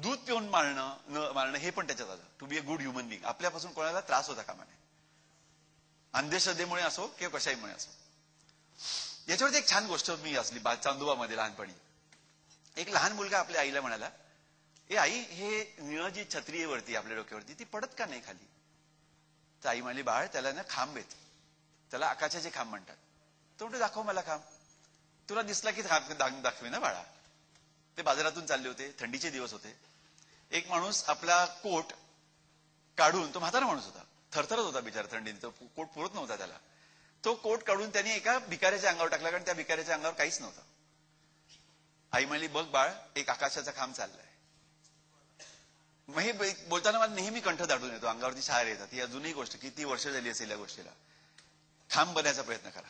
दूध पिऊन मारणं न मारणं हे पण त्याच्यात आलं. To be a good human being आपल्यापासून कोणाला त्रास होता कामा नये. अंधश्रद्धेमुळे असो किंवा कशाहीमुळे असो. याच्यावरती एक छान गोष्ट मी असली बा चांदोबामध्ये लहानपणी. एक लहान मुलगा आपल्या आईला म्हणाला ए आई हे निळ जी छत्री वरती आपल्या डोक्यावरती ती पडत का नाही खाली? तर आई म्हणाली बाळ त्याला ना खांब येत त्याला आकाशाचे खांब म्हणतात. तो म्हणतो दाखव मला खांब. तुला दिसला की दाखवे ना बाळा. ते बाजारातून चालले होते थंडीचे दिवस होते. एक माणूस आपला कोट काढून तो म्हातारा माणूस होता. थरथरत होता बिचारा थंडीने. तो कोट पुरत नव्हता त्याला. तो कोट काढून त्याने एका भिकाऱ्याच्या अंगावर टाकला कारण त्या भिकाऱ्याच्या अंगावर काहीच नव्हतं. आई म्हणली बघ बाळ एक आकाशाचा खांब चाललाय. मग हे बोलताना मला नेहमी कंठ दाटून येतो. अंगावरती शहार येतात. ही अजूनही गोष्ट किती वर्ष झाली असेल या गोष्टीला. खांब बनायचा प्रयत्न करा.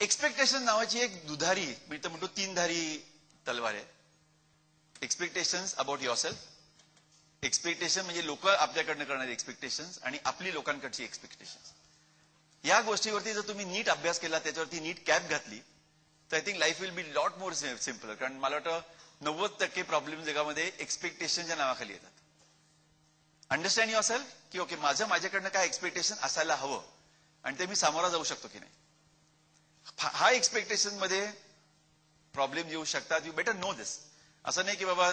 एक्सपेक्टेशन नावाची एक दुधारी मी तर म्हणतो तीनधारी तलवार आहे. Expectations about yourself expectation म्हणजे लोक आपल्याकडनं करणारे एक्सपेक्टेशन आणि आपली लोकांकडची एक्सपेक्टेशन या गोष्टीवरती जर तुम्ही नीट अभ्यास केला त्याच्यावरती नीट कॅप घातली तर I think life will be lot more simple कारण मला वाटतं नव्वद टक्के प्रॉब्लेम जगामध्ये एक्सपेक्टेशनच्या नावाखाली येतात. अंडरस्टँड युअर सेल्फ की ओके माझं माझ्याकडनं काय एक्सपेक्टेशन असायला हवं? आणि ते मी सामोरा जाऊ शकतो की नाही? हा- हा एक्सपेक्टेशनमध्ये प्रॉब्लेम येऊ शकतात. यू बेटर नो दिस असं नाही की बाबा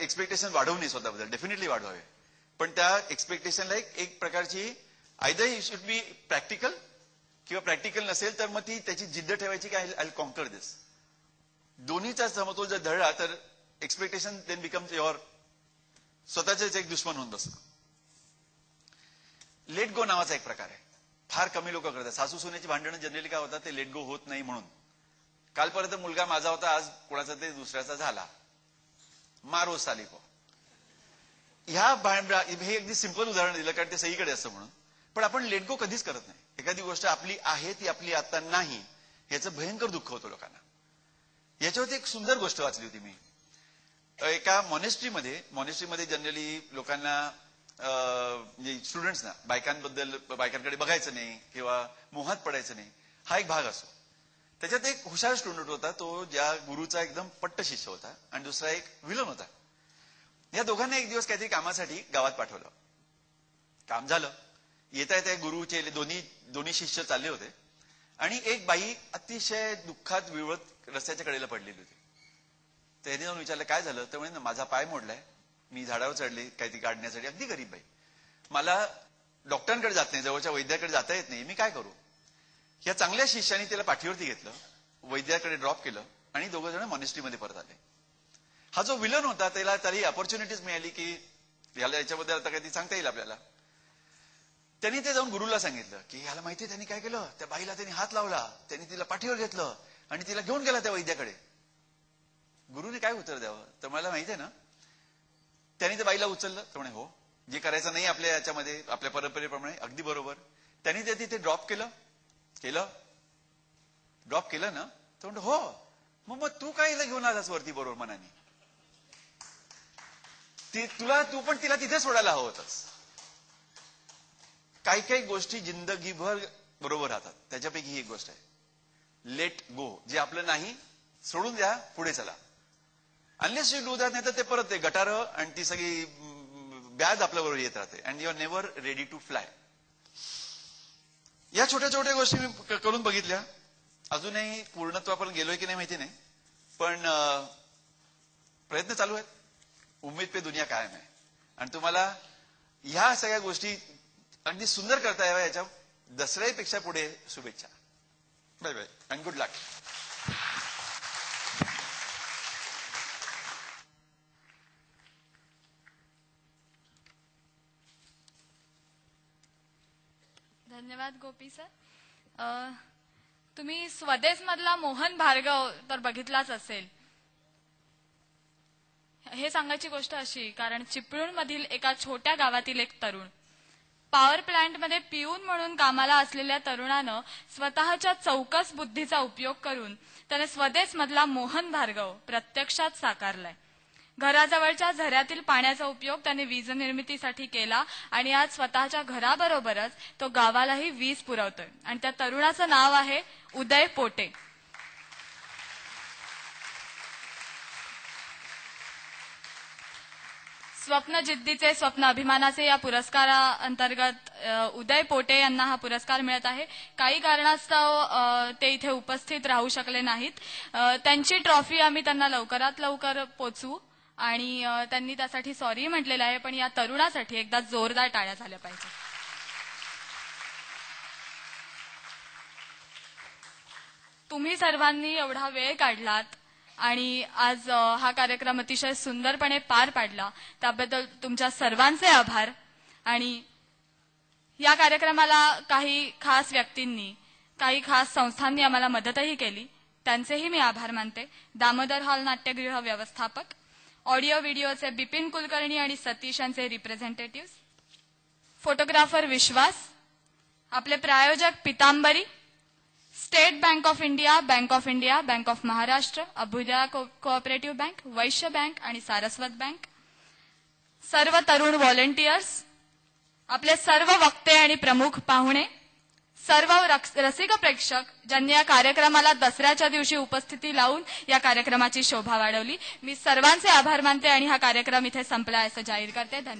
एक्सपेक्टेशन वाढवू नये स्वतःबद्दल. डेफिनेटली वाढवावे. पण त्या एक्सपेक्टेशनला एक एक प्रकारची either you should be practical किंवा प्रॅक्टिकल नसेल तर मग ती त्याची जिद्द ठेवायची की आय कॉन्कर दिस दोन्हीचा समतोल जर धळला तर एक्सपेक्टेशन देन बिकम्स युअर स्वतःचेच एक दुश्मन होऊन बसतं. लेट गो नावाचा एक प्रकार आहे. फार कमी लोक करतात. सासू सोन्याची भांडणं जनरली काय होतात? ते लेट गो होत नाही म्हणून. कालपर्यंत मुलगा माझा होता आज कोणाचा ते दुसऱ्याचा झाला. मारो सालिको ह्या भांडणा हे अगदी सिंपल उदाहरण दिलं कारण ते सगळीकडे असतं म्हणून. पण आपण लेटगो कधीच करत नाही. एखादी गोष्ट आपली आहे ती आपली आता नाही याचं भयंकर दुःख होतं लोकांना. याच्यावरती एक सुंदर गोष्ट वाचली होती मी. एका मॉनेस्ट्रीमध्ये मॉनेस्ट्रीमध्ये जनरली लोकांना अं, म्हणजे स्टुडंट्सना बायकांबद्दल बायकांकडे बघायचं नाही किंवा मोहात पडायचं नाही हा एक भाग असतो. त्याच्यात एक हुशार स्टुडंट होता तो ज्या गुरुचा एकदम पट्ट शिष्य होता आणि दुसरा एक विलन होता. या दोघांना एक दिवस काहीतरी कामासाठी गावात पाठवलं. काम झालं. येता येता गुरुचे दोन्ही दोन्ही शिष्य चालले होते. आणि एक बाई अतिशय दुःखात विळवत रस्त्याच्या कडेला पडलेली होती. त्याने जाऊन विचारलं काय झालं? तर म्हणे माझा पाय मोडलाय. मी झाडावर चढले काहीतरी काढण्यासाठी. अगदी गरीब बाई. मला डॉक्टरांकडे जात नाही जवळच्या वैद्याकडे जाता येत नाही. मी काय करू? या चांगल्या शिष्याने त्याला पाठीवरती घेतलं वैद्याकडे ड्रॉप केलं आणि दोघं जण मॉनेस्ट्रीमध्ये परत आले. हा जो विलन होता त्याला त्याला ऑपॉर्च्युनिटीज मिळाली की याला याच्याबद्दल आता काही सांगता येईल आपल्याला. त्यांनी ते जाऊन गुरुला सांगितलं की ह्याला आहे त्यांनी काय केलं? त्या बाईला त्यांनी हात लावला त्यांनी तिला पाठीवर घेतलं आणि तिला घेऊन गेला त्या वैद्याकडे. गुरुने काय उत्तर द्यावं? तर मला माहिती आहे ना त्यांनी त्या बाईला उचललं तर म्हणे हो जे करायचं नाही आपल्या याच्यामध्ये आपल्या परंपरेप्रमाणे अगदी बरोबर. त्यांनी ते तिथे ड्रॉप केलं केलं? ड्रॉप केलं ना? तर म्हणतो हो. मग मग तू काय घेऊन आलास वरती बरोबर मनाने? ती तुला तू पण तिला तिथे सोडायला हवं होतंस. काही काही गोष्टी जिंदगीभर बरोबर राहतात. त्याच्यापैकी ही एक गोष्ट आहे. लेट गो जे आपलं नाही सोडून द्या पुढे चला. अनलेस यू डू दॅट नाही तर ते परत ते गटार आणि ती सगळी व्याज आपल्या बरोबर येत राहते. And you are never ready to fly या छोट्या छोट्या गोष्टी मी करून बघितल्या. अजूनही पूर्णत्वापर्यंत गेलोय की नाही माहिती नाही. पण प्रयत्न चालू आहेत. उमेद पे दुनिया कायम आहे. आणि तुम्हाला ह्या सगळ्या गोष्टी अगदी सुंदर करता याव्या याच्या दसऱ्यापेक्षा पुढे शुभेच्छा. Bye bye and good luck धन्यवाद गोपी सर तुम्ही स्वदेश मधला मोहन भार्गव तर बघितलाच असेल. हे सांगायची गोष्ट अशी कारण चिपळूण मधील एका छोट्या गावातील एक तरुण. पॉवर प्लांटमध्ये पिऊन म्हणून कामाला असलेल्या तरुणानं स्वतःच्या चौकस बुद्धीचा उपयोग करून त्याने स्वदेश मधला मोहन भार्गव प्रत्यक्षात साकारलाय. घराजवळच्या झऱ्यातील पाण्याचा उपयोग त्याने वीज निर्मितीसाठी केला आणि आज स्वतःच्या घराबरोबरच तो गावालाही वीज पुरवतोय. आणि त्या तरुणाचं नाव आहे उदय पोटे. स्वप्न जिद्दीचे स्वप्न अभिमानाचे या पुरस्काराअंतर्गत अंतर्गत उदय पोटे यांना हा पुरस्कार मिळत आहे. काही कारणास्तव ते इथे उपस्थित राहू शकले नाहीत. त्यांची ट्रॉफी आम्ही त्यांना लवकरात लवकर पोचू आणि त्यांनी त्यासाठी सॉरी म्हटलेलं आहे पण या तरुणासाठी एकदा जोरदार टाळ्या झाल्या पाहिजे तुम्ही सर्वांनी एवढा वेळ काढलात आणि आज हा कार्यक्रम अतिशय सुंदरपणे पार पाडला. त्याबद्दल तुमच्या सर्वांचे आभार आणि या कार्यक्रमाला काही खास व्यक्तींनी काही खास संस्थांनी आम्हाला मदतही केली. त्यांचेही मी आभार मानते. दामोदर हॉल नाट्यगृह व्यवस्थापक ऑडिओ व्हिडिओचे बिपिन कुलकर्णी आणि सतीश यांचे रिप्रेझेंटेटिव्ह फोटोग्राफर विश्वास. आपले प्रायोजक Pitambari. State Bank of India Bank of India Bank of Maharashtra Abhyudaya co- cooperative bank Vysya bank आणि सारस्वत बँक सर्व तरुण व्हॉलेंटियर्स आपले सर्व वक्ते आणि प्रमुख पाहुणे. सर्व रक्स- रसिक प्रेक्षक ज्यांनी या कार्यक्रमाला दसऱ्याच्या दिवशी उपस्थिती लावून या कार्यक्रमाची शोभा वाढवली. मी सर्वांचे आभार मानते आणि हा कार्यक्रम इथे संपला असं जाहीर करते. धन्यवाद.